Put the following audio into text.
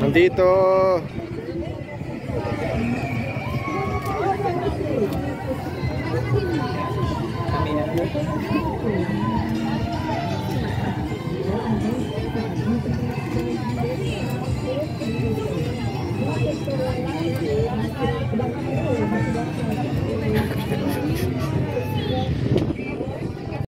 Nandito. Kami na.